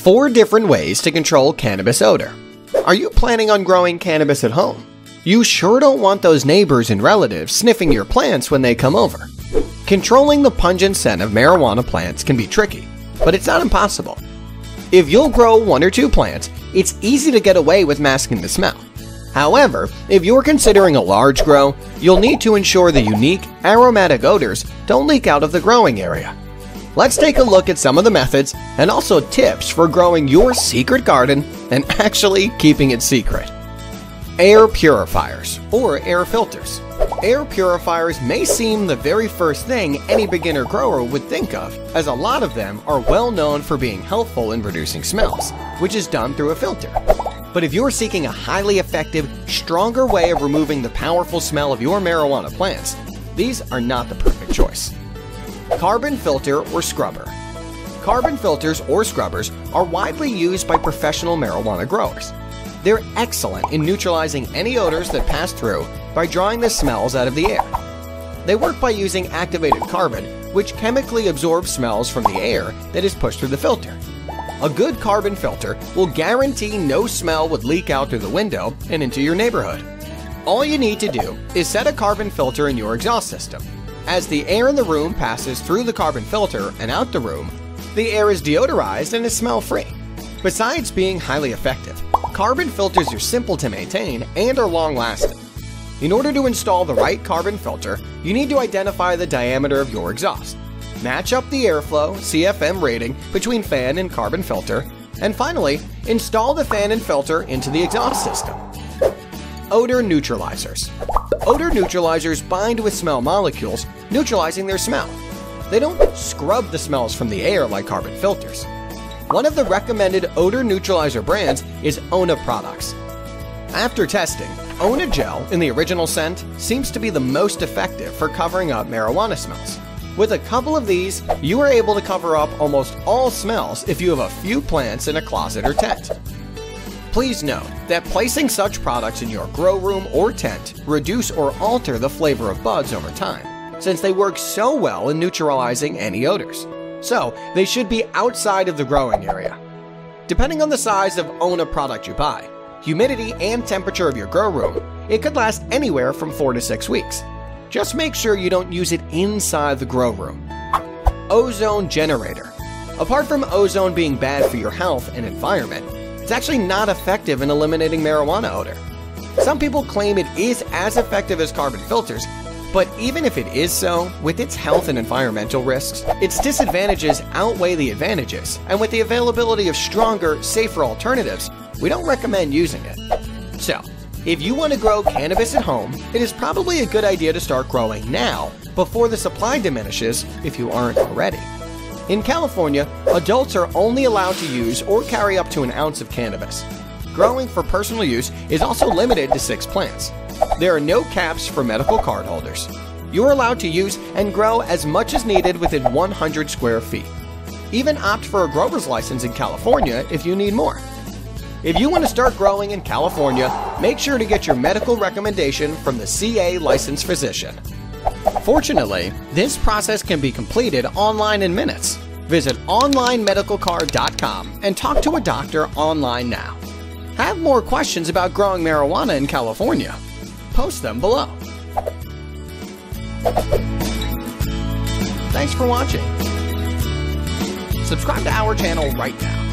Four different ways to control cannabis odor. Are you planning on growing cannabis at home? You sure don't want those neighbors and relatives sniffing your plants when they come over. Controlling the pungent scent of marijuana plants can be tricky, but it's not impossible. If you'll grow one or two plants, it's easy to get away with masking the smell. However, if you're considering a large grow, you'll need to ensure the unique, aromatic odors don't leak out of the growing area. Let's take a look at some of the methods and also tips for growing your secret garden and actually keeping it secret. Air purifiers or air filters. Air purifiers may seem the very first thing any beginner grower would think of, as a lot of them are well known for being helpful in reducing smells, which is done through a filter. But if you're seeking a highly effective, stronger way of removing the powerful smell of your marijuana plants, these are not the perfect choice. Carbon filter or scrubber. Carbon filters or scrubbers are widely used by professional marijuana growers. They're excellent in neutralizing any odors that pass through by drawing the smells out of the air. They work by using activated carbon, which chemically absorbs smells from the air that is pushed through the filter. A good carbon filter will guarantee no smell would leak out through the window and into your neighborhood. All you need to do is set a carbon filter in your exhaust system. As the air in the room passes through the carbon filter and out the room, the air is deodorized and is smell free. Besides being highly effective, carbon filters are simple to maintain and are long lasting. In order to install the right carbon filter, you need to identify the diameter of your exhaust. Match up the airflow CFM rating between fan and carbon filter, and finally, install the fan and filter into the exhaust system. Odor neutralizers. Odor neutralizers bind with smell molecules, neutralizing their smell. They don't scrub the smells from the air like carbon filters. One of the recommended odor neutralizer brands is Ona Products. After testing, Ona Gel in the original scent seems to be the most effective for covering up marijuana smells. With a couple of these, you are able to cover up almost all smells if you have a few plants in a closet or tent. Please note that placing such products in your grow room or tent reduce or alter the flavor of buds over time, since they work so well in neutralizing any odors. So, they should be outside of the growing area. Depending on the size of Ona product you buy, humidity and temperature of your grow room, it could last anywhere from 4 to 6 weeks. Just make sure you don't use it inside the grow room. Ozone generator. Apart from ozone being bad for your health and environment, it's actually not effective in eliminating marijuana odor. Some people claim it is as effective as carbon filters, but even if it is so, with its health and environmental risks, its disadvantages outweigh the advantages, and with the availability of stronger, safer alternatives, we don't recommend using it. So, if you want to grow cannabis at home, it is probably a good idea to start growing now, before the supply diminishes if you aren't already. In California, adults are only allowed to use or carry up to an ounce of cannabis. Growing for personal use is also limited to six plants. There are no caps for medical card holders. You're allowed to use and grow as much as needed within 100 square feet. Even opt for a grower's license in California if you need more. If you want to start growing in California, make sure to get your medical recommendation from the CA licensed physician. Fortunately, this process can be completed online in minutes. Visit onlinemedicalcard.com and talk to a doctor online now. Have more questions about growing marijuana in California? Post them below. Thanks for watching. Subscribe to our channel right now.